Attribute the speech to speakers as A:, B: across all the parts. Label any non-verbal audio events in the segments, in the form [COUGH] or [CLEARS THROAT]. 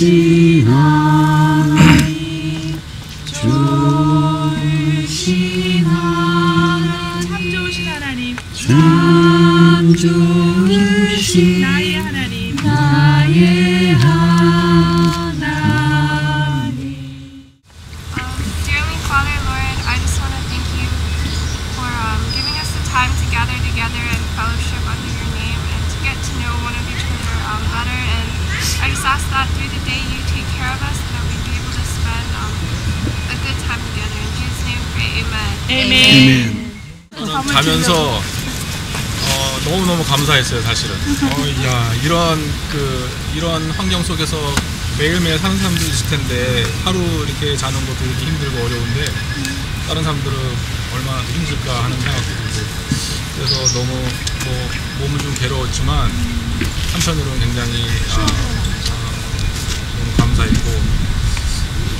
A: 좋으
B: 어, 너무너무 감사했어요 사실은 어, 야 이런 그 이런 환경 속에서 매일매일 사는 사람들이 있을 텐데 하루 이렇게 자는 것도 이렇게 힘들고 어려운데 다른 사람들은 얼마나 더 힘들까 하는 생각도 들고 그래서 너무 뭐 몸은 좀 괴로웠지만 한편으로는 굉장히 아, 아, 너무 감사했고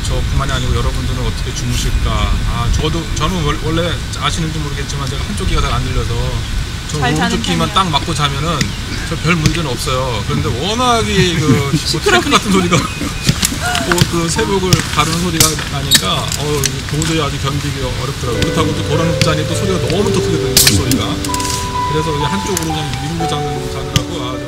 B: 저뿐만이 아니고 여러분들은 어떻게 주무실까? 아, 저도 저는 월- 원래 아시는지 모르겠지만 제가 한쪽 귀가 잘 안 들려서 저
A: 잘 자는
B: 귀만. 딱 막고 자면은 저별 문제는 없어요. 그런데 워낙에 그 [LAUGHS] 탱크 같은 소리가 [LAUGHS] 뭐그 새벽을 가르는 소리가 나니까 어 도저히 아주 견디기 어렵더라고요. 그렇다고 또 돌아눕자니 또 소리가 너무 또 크게 들리는 소리가 그래서 한쪽으로 그냥 미루고 자는 자느라고 아주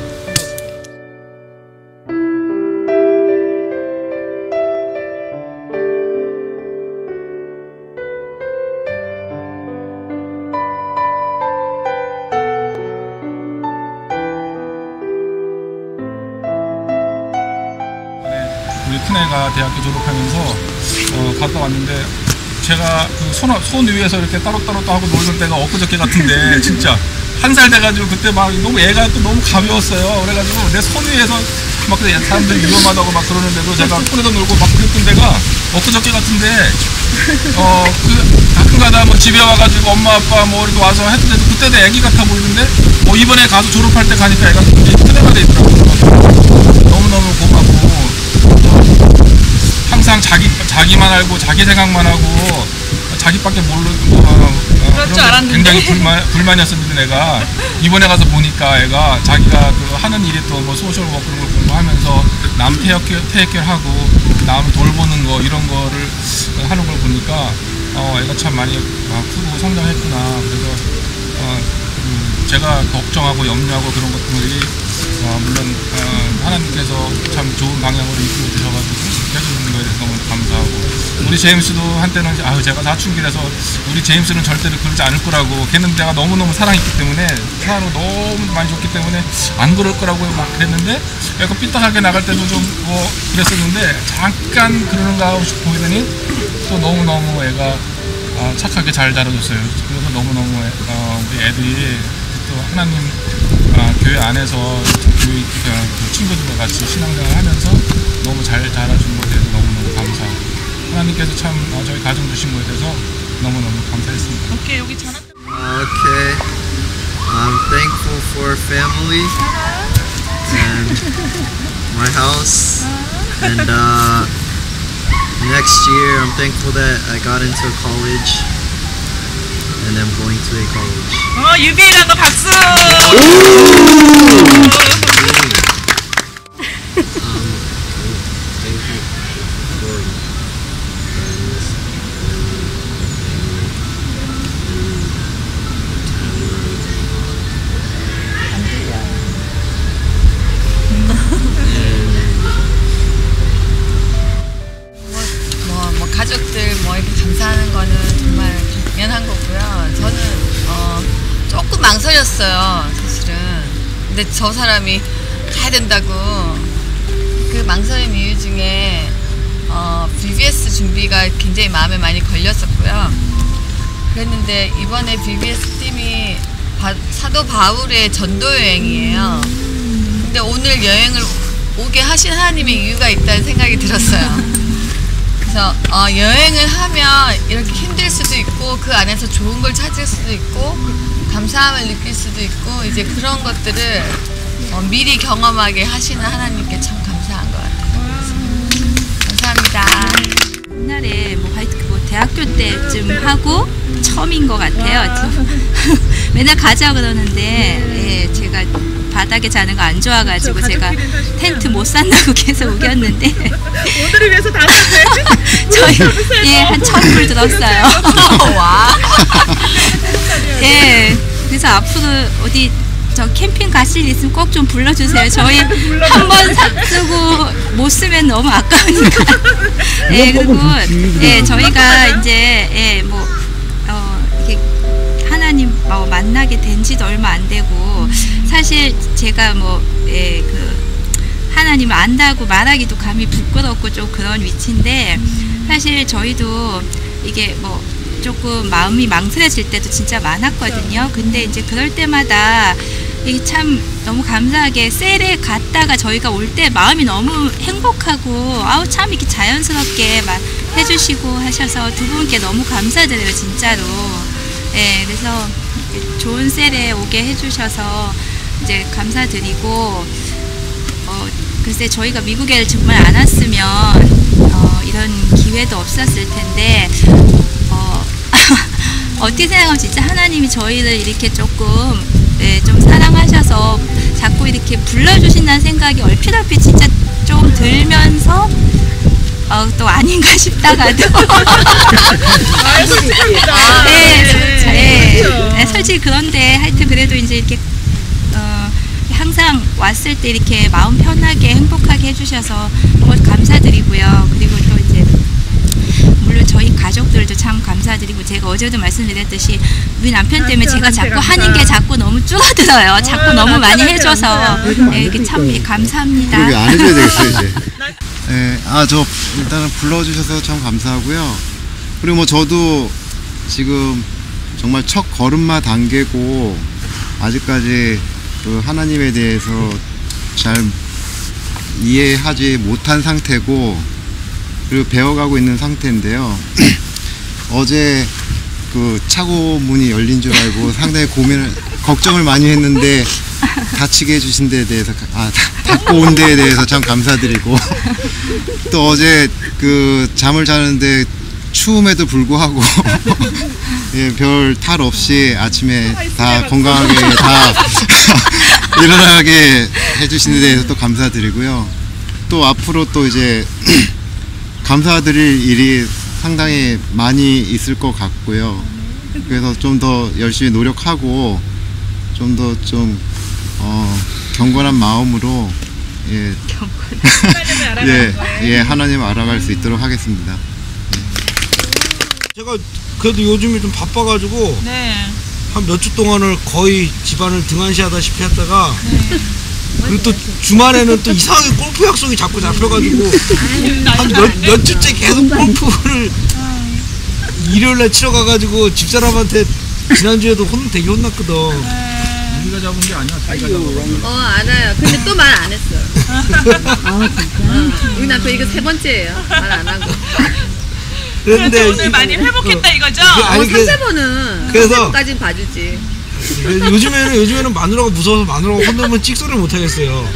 B: 하면서 어, 갔다 왔는데 제가 그 손, 손 위에서 이렇게 따로따로 또 하고 놀던 때가 엊그저께 같은데 [LAUGHS] 진짜 한 살 돼가지고 그때 막 너무 애가 또 너무 가벼웠어요. 그래가지고 내 손 위에서 막 그래 사람들이 위험하다고 막 그러는데도 제가 [LAUGHS] 손에서 놀고 막 그랬던 때가 엊그저께 같은데 어그 가끔가다 뭐 집에 와가지고 엄마 아빠 뭐 이렇게 와서 했는데도 그때도 애기 같아 보이는데 뭐 이번에 가서 졸업할 때 가니까 애가 굉장히 큰 애가 돼 있더라고요. 너무너무 고맙고 항상 자기 자기만 알고 자기 생각만 하고 자기밖에 모르는 뭐, 어,
A: 알았는데.
B: 굉장히 불만 불만이었었는데 내가. 이번에 가서 보니까 애가 자기가 그 하는 일이 또 뭐 social work 그런 걸 공부하면서 남 take care take care하고 남을 돌보는 거 이런 거를 하는 걸 보니까 어 애가 참 많이 아, 크고 성장했구나. 그래서 어, 음, 제가 걱정하고 염려하고 그런 것들이 어, 물론 어, 하나님께서 참 좋은 방향으로 이끌어 주셔가지고 해주는 거에 대해서 너무 감사하고 우리 제임스도 한때는 아유 제가 사춘기라서 우리 제임스는 절대로 그러지 않을 거라고 걔는 내가 너무너무 사랑했기 때문에 사랑을 너무 많이 줬기 때문에 안 그럴 거라고 막 그랬는데 약간 삐딱하게 나갈 때도 좀 뭐 그랬었는데 잠깐 그러는가 하고 보이더니 또 너무너무 애가 아, 착하게 잘 자라줬어요. 그래서 너무너무 애- 어, 우리 애들이 또 하나님 아, 교회 안에서 교회 그 친구들과 같이 신앙생활 하면서 너무 잘 자라준 것에 대해서 너무너무 감사하고 하나님께서 참 어, 저희 가정 주신 것에 대해서 너무너무 감사했습니다.
A: 오케이 여기 전화
C: Okay. I'm thankful for family and my house. And uh, next year, I'm thankful that I got into college and I'm going to a college.
A: 어 유비에 간거 박수 [LAUGHS]
C: Um,
D: 망설였어요, 사실은. 근데 저 사람이 가야 된다고 그 망설임 이유 중에 어, BBS 준비가 굉장히 마음에 많이 걸렸었고요. 그랬는데 이번에 BBS 팀이 바- 사도 바울의 전도 여행이에요. 근데 오늘 여행을 오게 하신 하나님의 이유가 있다는 생각이 들었어요. 그래서 어, 여행을 하면 이렇게 힘들 수도 있고 그 안에서 좋은 걸 찾을 수도 있고 감사함을 느낄 수도 있고 이제 그런 것들을 어, 미리 경험하게 하시는 하나님께 참 감사한 것 같아요. 감사합니다.
E: 옛날에 뭐 뭐 대학 대학교 때쯤 하고 처음인 것 같아요. [LAUGHS] 맨날 가자 그러는데 예, 제가 바닥에 자는 거 안 좋아가지고 제가 텐트 못 산다고 계속 우겼는데 [LAUGHS]
A: 오늘을 위해서 다 샀네. [LAUGHS]
E: 저희 예한 천불 들었어요.
D: 와.
E: 예. 그래서 앞으로 어디 저 캠핑 가실 일 있으면 꼭 좀 불러주세요. 저희 한번 쓰고 못 쓰면 너무 아까우니까. [LAUGHS] 예, 그리고 예, 저희가 이제 예, 뭐 어, 이렇게 하나님 어, 만나게 된 지도 얼마 안 되고 사실 제가 뭐 예, 그 하나님을 안다고 말하기도 감히 부끄럽고 좀 그런 위치인데 사실 저희도 이게 뭐 조금 마음이 망설여질 때도 진짜 많았거든요. 근데 이제 그럴 때마다 이게 참 너무 감사하게 셀에 갔다가 저희가 올 때 마음이 너무 행복하고 아우 참 이렇게 자연스럽게 막 해주시고 하셔서 두 분께 너무 감사드려요 진짜로. 예, 그래서 좋은 셀에 오게 해주셔서 이제 감사드리고 어, 글쎄 저희가 미국에 정말 안 왔으면 어, 이런 기회도 없었을 텐데 어, [LAUGHS] 어떻게 생각하면 진짜 하나님이 저희를 이렇게 조금 네, 좀 사랑하셔서 자꾸 이렇게 불러주신다는 생각이 얼핏 얼핏 진짜 좀 들면서 어, 또 아닌가 [LAUGHS] 싶다가도
A: 아, 솔직합니다. [LAUGHS]
E: 네, 네,
A: 그렇죠.
E: 네, 솔직히 그런데 하여튼 그래도 이제 이렇게 어, 항상 왔을 때 이렇게 마음 편하게 행복하게 해주셔서 너무 감사드리고요. 그리고 또 이제 물론 저희 가족들도 참 감사드리고 제가 어제도 말씀드렸듯이 우리 남편 때문에 제가 자꾸 하는 게. 자꾸 너무 줄어들어요. 자꾸
A: 아,
E: 너무 많이 해줘서. 네, 이게 참 감사합니다.
F: 그러게 안 해줘야 되겠어요 이제. [LAUGHS] 네, 아저 일단은 불러주셔서 참 감사하고요. 그리고 뭐 저도 지금 정말 첫 걸음마 단계고 아직까지 그 하나님에 대해서 잘 이해하지 못한 상태고 그리고 배워가고 있는 상태인데요. [CLEARS THROAT] 어제 그 차고 문이 열린 줄 알고 상당히 고민을 걱정을 많이 했는데 다치게 해주신 데에 대해서 가- 아 다- 닫고 온 데에 대해서 참 감사드리고 [LAUGHS] 또 어제 그 잠을 자는데 추움에도 불구하고 [LAUGHS] 예, 별 탈 없이 아침에 다 건강하게 다 [LAUGHS] 일어나게 해주신 데 대해서 또 감사드리고요. 또 앞으로 또 이제 [CLEARS THROAT] 감사드릴 일이 상당히 많이 있을 것 같고요. 그래서 좀 더 열심히 노력하고 좀더좀 어, 경건한 마음으로 예, 예.
A: 예,
F: 하나님 알아갈 수 있도록 하겠습니다.
G: 제가 그래도 요즘에 좀 바빠가지고
A: 네.
G: 한몇 주 동안을 거의 집안을 등한시하다시피 했다가 그리고 또 주말에는 또 이상하게 골프 약속이 자꾸 잡혀가지고 한몇 몇 주째 계속 골프를 일요일날 치러 가가지고 집사람한테 지난주에도 혼 되게 혼났거든.
B: 우리가 잡은 게 아니야. 자기가 잡은 거.
D: 어 알아요. 근데 또 말 안 했어요. 아 진짜? 우리 남편 이거 세 번째예요. 말안 하고.
G: 그런데
A: 그래도 오늘 많이 회복했다 이거죠?
G: 그- 아니,
D: 어,
G: 그-
D: 삼세 번은
G: 그래서-
D: 번까진 봐주지.
G: 요즘에는 요즘에는 마누라가 무서워서 마누라가 혼내면 찍소리를 못 하겠어요.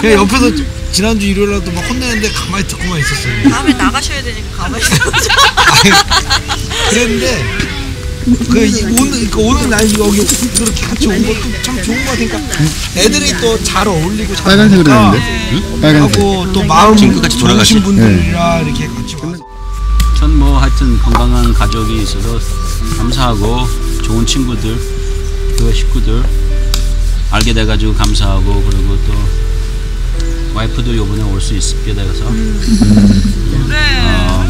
G: 그냥 옆에서 지난주 일요일 날도 막 혼내는데 가만히 듣고만 있었어요.
D: 다음에 나가셔야 되니까 가만히 있어.
G: 그랬는데 그 이- 오늘 그러니까 오늘 날 여기 이렇게 같이 온 것도 참 좋은 것 같으니까 애들이 또 잘 어울리고 잘
F: 빨간색으로
G: 노니까
F: 했는데? 응? 빨간색.
G: 하고 또 마음
H: 돌아가시-
G: 좋으신 분들이랑 이렇게 같이 와서
H: 전 뭐 하여튼 건강한 가족이 있어서 감사하고 좋은 친구들 그 식구들 알게 돼가지고 감사하고 그리고 또 와이프도 요번에 올 수 있게 돼서.
A: 그래.
H: 어,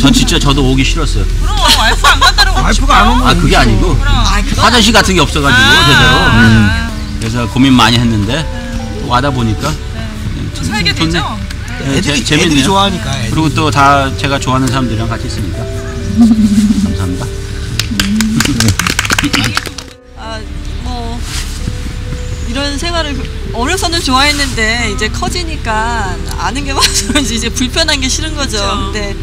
H: 전 진짜 저도 오기 싫었어요.
A: 그럼 와이프 안 간다는 거
G: 와이프가 안 오면
H: 아 그게 아니고 화장실 같은 게 없어가지고
A: 아,
H: 제대로. 그래서 고민 많이 했는데 또 와다 보니까
A: 또 살게
H: 좋네.
A: 되죠?
H: 네, 재-
G: 애들이
H: 재밌네요.
G: 애들이 좋아하니까 애들이.
H: 그리고 또 다 제가 좋아하는 사람들이랑 같이 있으니까. 감사합니다 [LAUGHS]
I: 아, 뭐 이런 생활을 어려서는 좋아했는데 이제 커지니까 아는 게 많아서 [LAUGHS] 이제 불편한 게 싫은 거죠.
A: 그쵸.
I: 근데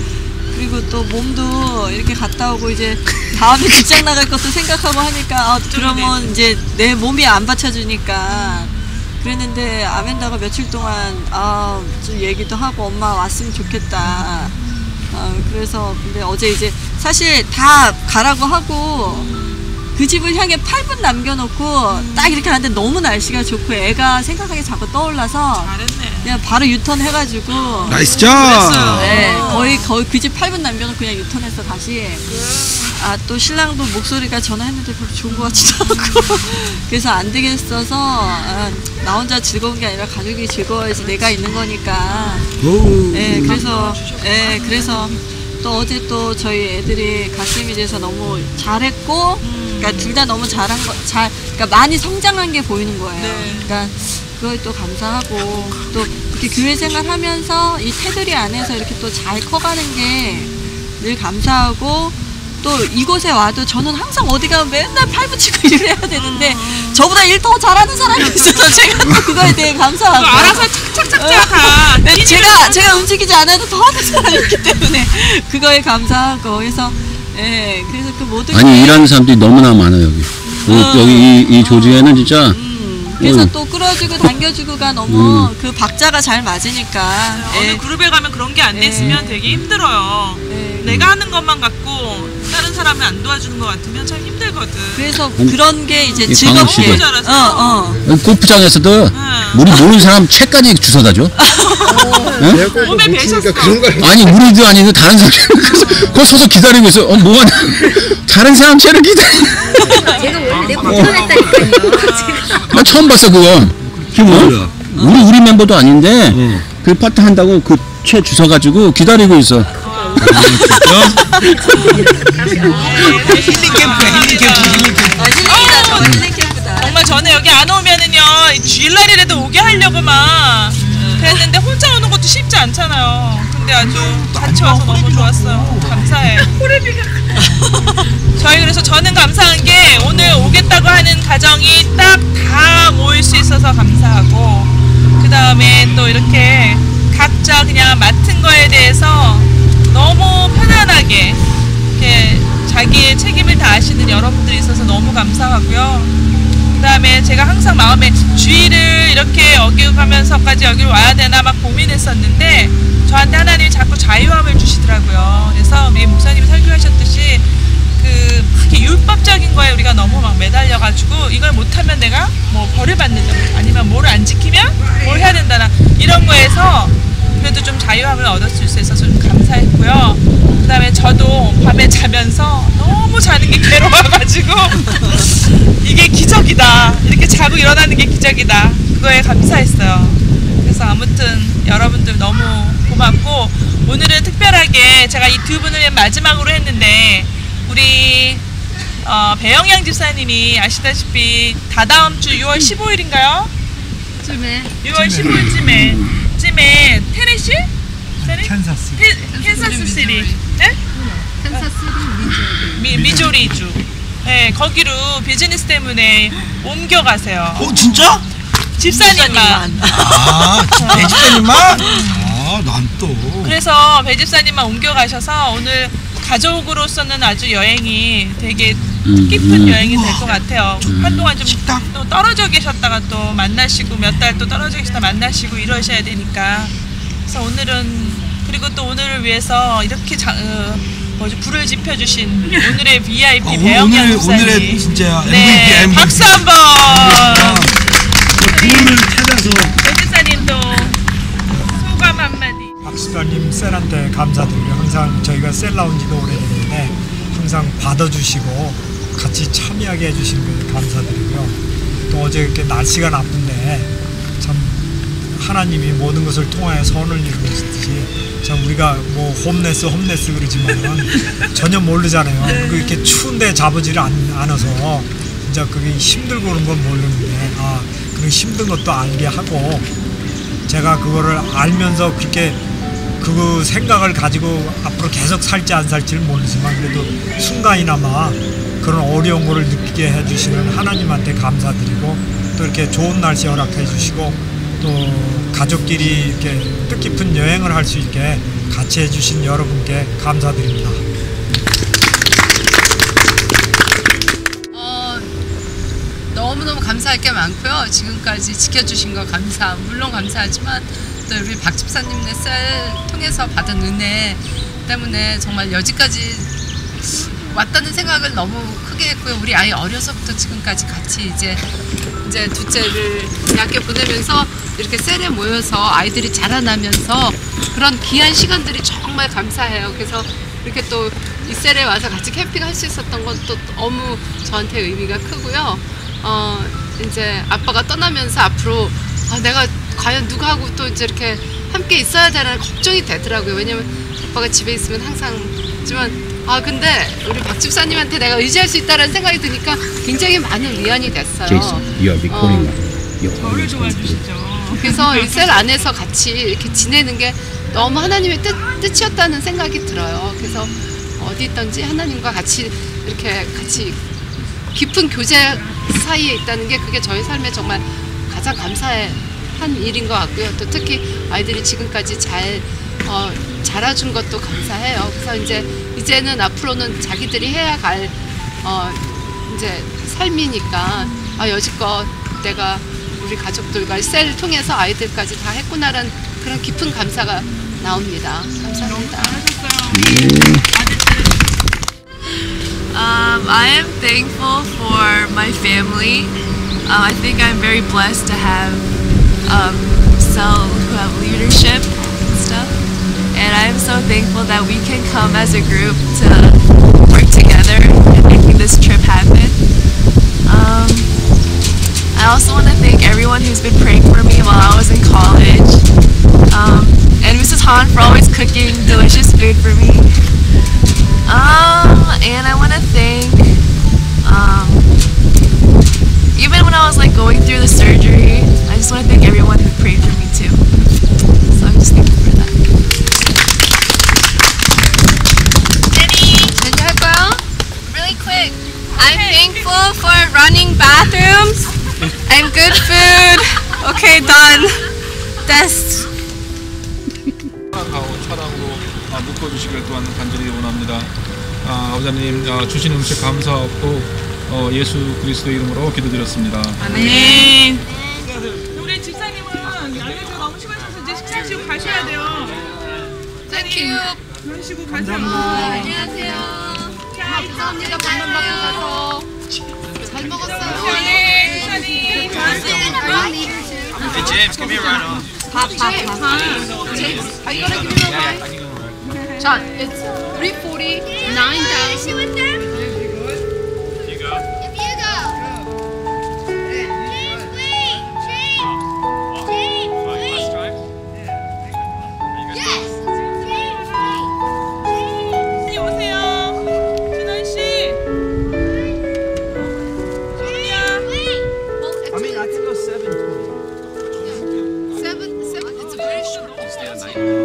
I: 그리고 또 몸도 이렇게 갔다 오고 이제 다음에 직장 나갈 것도 생각하고 하니까 아, 그러면 이제 내 몸이 안 받쳐주니까 그랬는데 아멘다가 며칠 동안 아, 좀 얘기도 하고 엄마 왔으면 좋겠다. 아, 그래서 근데 어제 이제 사실 다 가라고 하고 그 집을 향해 8분 남겨놓고 딱 이렇게 하는데 너무 날씨가 좋고 애가 생각하기 자꾸 떠올라서
A: 잘했네.
I: 그냥 바로 유턴 해가지고
G: nice 자.
I: 네, 거의 거의 그 집 8분 남겨놓고 그냥 유턴해서 다시. 아 또 신랑도 목소리가 전화했는데 별로 좋은 것 같지도 않고. [LAUGHS] 그래서 안 되겠어서 아, 나 혼자 즐거운 게 아니라 가족이 즐거워야지 내가 있는 거니까. 네 그래서 네 그래서 또 어제 또 저희 애들이 가슴이 돼서 너무 잘했고 그러니까 둘 다 너무 잘한 거 잘 그러니까 많이 성장한 게 보이는 거예요.
A: 네.
I: 그러니까 그걸 또 감사하고 또 이렇게 교회 생활하면서 이 테두리 안에서 이렇게 또 잘 커가는 게 늘 감사하고 또 이곳에 와도 저는 항상 어디 가면 맨날 팔 붙이고 [LAUGHS] 일을 해야 되는데 저보다 일 더 잘하는 사람이 있어서 제가 또 그거에 대해 감사하고.
A: 또 알아서 착착착착 가.
I: 네, 제가 제가 움직이지 않아도 더 하는 사람이 있기 때문에 [LAUGHS] 그거에 감사하고. 그래서 예 그래서 그 모든
H: 아니
I: 게
H: 일하는 사람들이 너무나 많아요 여기. 여기, 여기 이, 이 조직에는 진짜
I: 그래서
H: 음.
I: 또 끌어주고 당겨주고가 너무 그 박자가 잘 맞으니까
A: 어느
I: 예.
A: 그룹에 가면 그런 게안돼
I: 네.
A: 있으면 되게 힘들어요.
I: 네.
A: 내가 하는 것만 갖고 다른 사람이 안 도와주는 것 같으면 참 힘들거든.
I: 그래서 그런 게 이제
H: 이
I: 즐겁게
H: 광우 씨도.
A: 너무 잘하세요.
I: 어, 어.
H: 여기 골프장에서도
A: 응.
H: 우리 모르는 사람 채까지 주워다 줘.
F: 에어컨
A: 몸에
F: 못 치니까
A: 배셨어.
F: 그런
H: 아니 우리도 아니고 다른 사람 [LAUGHS] 거기 서서 기다리고 있어. 어 뭐하냐? 다른 사람 채를 기다려.
E: 제가 원래 내가 불편했다니까요.
H: 나 처음 봤어 그거. 기분. 우리 우리 멤버도 아닌데 그 파트 한다고 그 채 주워가지고 기다리고 있어.
G: 힐링 캠프야 힐링 캠프 힐링 캠프.
I: 아, 힐링 캠프다
A: 정말 저는 여기 안 오면은요 주일날이라도 오게 하려고 막 그랬는데 혼자 오는 것도 쉽지 않잖아요. 근데 아주 같이 와서 너무 좋았어요. 감사해. 저희 그래서 저는 감사한 게 오늘 오겠다고 하는 가정이 딱 다 모일 수 있어서 감사하고 그 다음에 또 이렇게 각자 그냥 맡은 거에 대해서 너무 편안하게 이렇게 자기의 책임을 다 아시는 여러분들이 있어서 너무 감사하고요. 그다음에 제가 항상 마음에 주의를 이렇게 어겨가면서까지 여기를 와야 되나 막 고민했었는데 저한테 하나님이 자꾸 자유함을 주시더라고요. 그래서 우리 목사님이 설교하셨듯이 그 이렇게 율법적인 거에 우리가 너무 막 매달려가지고 이걸 못하면 내가 뭐 벌을 받는다 아니면 뭐를 안 지키면 뭘 해야 된다나 이런 거에서 그래도 좀 자유함을 얻을 수 있어서 좀 감사했고요. 그 다음에 저도 밤에 자면서 너무 자는 게 [LAUGHS] 괴로워가지고 이게 자고 일어나는 게 기적이다. 그거에 감사했어요. 그래서 아무튼 여러분들 너무 고맙고 오늘은 특별하게 제가 이 두 분을 마지막으로 했는데 우리 어, 배영양 집사님이 아시다시피 다다음 주 6월 15일인가요?
E: 쯤에
A: 6월 15일쯤에 쯤에 테네시? 테네?
G: 캔사스.
A: 테- 캔사스 시리. 네?
E: 캔사스리 민족.
A: 미, 미조리주. 네, 거기로 비즈니스 때문에 옮겨가세요.
G: 어 진짜?
A: 집사님만.
G: 아 대집사님만? 아 난 또.
A: 그래서 배 집사님만 옮겨가셔서 오늘 가족으로서는 아주 여행이 되게
H: 음,
A: 깊은
H: 음.
A: 여행이 될 것 같아요. 한동안 좀
G: 식당?
A: 또 떨어져 계셨다가 또 만나시고 몇 달 또 떨어져 계셨다 만나시고 이러셔야 되니까. 그래서 오늘은 그리고 또 오늘을 위해서 이렇게 자, 어, 뭐지 불을 지펴주신 [LAUGHS] 오늘의 VIP
G: 어,
A: 배영양
G: 오늘
A: 집사님.
G: 오늘의 진짜 MVP
A: 네,
G: MVP.
A: 박수 한번.
J: 부모를 찾아서
A: 배 집사님도 소감 한마디.
J: 박수관님 셀한테 감사드리고 항상 저희가 셀 나온 지도 오래됐는데 항상 받아주시고 같이 참여하게 해주시는 거 감사드리고요. 또 어제 이렇게 날씨가 나쁜데 참 하나님이 모든 것을 통하여 선을 이루시듯이 참 우리가 뭐 홈네스 홈네스 그러지만 [LAUGHS] 전혀 모르잖아요. 그리고 이렇게 추운데 잡으지를 않, 않아서 진짜 그게 힘들고 그런 건 모르는데 아 그런 힘든 것도 알게 하고 제가 그거를 알면서 그렇게 그 생각을 가지고 앞으로 계속 살지 안 살지를 모르지만 그래도 순간이나마 그런 어려운 거를 느끼게 해주시는 하나님한테 감사드리고 또 이렇게 좋은 날씨 허락해 주시고 또 가족끼리 이렇게 뜻깊은 여행을 할 수 있게 같이 해주신 여러분께 감사드립니다.
D: 어, 너무너무 감사할 게 많고요. 지금까지 지켜주신 거 감사, 물론 감사하지만 또 우리 박 집사님네 셀 통해서 받은 은혜
K: 때문에 정말 여지까지 왔다는 생각을 너무 크게 했고요. 우리 아이 어려서부터 지금까지 같이 이제 이제 둘째를 대학교 보내면서 이렇게 셀에 모여서 아이들이 자라나면서 그런 귀한 시간들이 정말 감사해요. 그래서 이렇게 또 이 셀에 와서 같이 캠핑할 수 있었던 건 또 너무 저한테 의미가 크고요. 어 이제 아빠가 떠나면서 앞으로 아, 내가 과연 누구하고 또 이제 이렇게 함께 있어야 되나 걱정이 되더라고요. 왜냐면 아빠가 집에 있으면 항상 하지만 아 근데 우리 박 집사님한테 내가 의지할 수 있다는 생각이 드니까 굉장히 많은 위안이 됐어요.
L: you are recording now.
A: 저를 좋아해 주시죠.
K: 그래서 이셀 안에서 같이 이렇게 지내는 게 너무 하나님의 뜻, 뜻이었다는 생각이 들어요. 그래서 어디 있든지 하나님과 같이 이렇게 같이 깊은 교제 사이에 있다는 게 그게 저희 삶에 정말 가장 감사한 일인 것 같고요. 또 특히 아이들이 지금까지 잘 어, 자라준 것도 감사해요. 그래서 이제 이제는 앞으로는 자기들이 해야 갈 어, 이제 삶이니까 아 여지껏 내가 우리 가족들과 셀 통해서 아이들까지 다 했구나라는 그런 깊은 감사가 나옵니다. 감사합니다.
M: Um, I am thankful for my family. Um, I think I'm very blessed to have um, cell who have leadership. And I'm so thankful that we can come as a group to work together in making this trip happen. Um, I also want to thank everyone who's been praying for me while I was in college. Um, and Mrs. Han for always cooking delicious food for me. Um, and I want to thank, um, even when I was like going through the surgery, I just want to thank everyone who prayed for me
N: good food. Okay, done. That's
B: 사랑하고 사랑으로 아, 묶어주시길 또한 간절히 원합니다. 아, 아버자님 아, 주신 음식 감사하고 어, 예수 그리스도 이름으로 기도드렸습니다.
A: 아멘. 우리 집사님은 양해가 너무 심하셔서 이제 식사하시고 가셔야 돼요.
K: Thank you.
A: 그러시고 가세요.
K: 안녕하세요. James, give me a
A: ride home. Pop,
C: pop, James, pop. Huh?
K: James, are you gonna give me a ride?
A: Yeah, yeah,
G: I can go
K: ride. John, it's 340, Thank you.